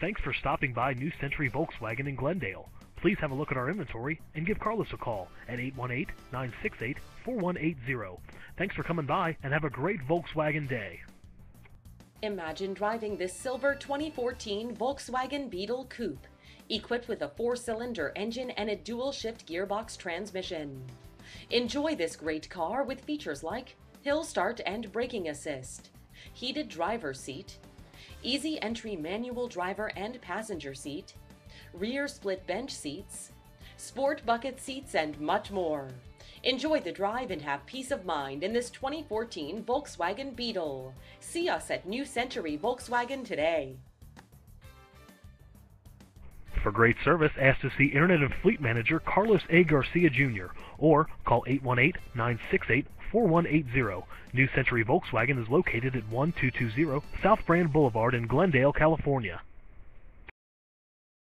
Thanks for stopping by New Century Volkswagen in Glendale. Please have a look at our inventory and give Carlos a call at 818-968-4180. Thanks for coming by and have a great Volkswagen day. Imagine driving this silver 2014 Volkswagen Beetle Coupe, equipped with a four-cylinder engine and a dual-shift gearbox transmission. Enjoy this great car with features like hill start and braking assist, heated driver seat, easy entry manual driver and passenger seat, rear split bench seats, sport bucket seats, and much more. Enjoy the drive and have peace of mind in this 2014 Volkswagen Beetle. See us at New Century Volkswagen today. For great service, ask to see Internet and Fleet Manager Carlos A. Garcia Jr. or call 818-968-4180. New Century Volkswagen is located at 1220 South Brand Boulevard in Glendale, California.